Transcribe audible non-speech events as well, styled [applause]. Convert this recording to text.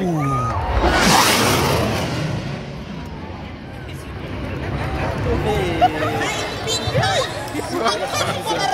Ooh. [laughs]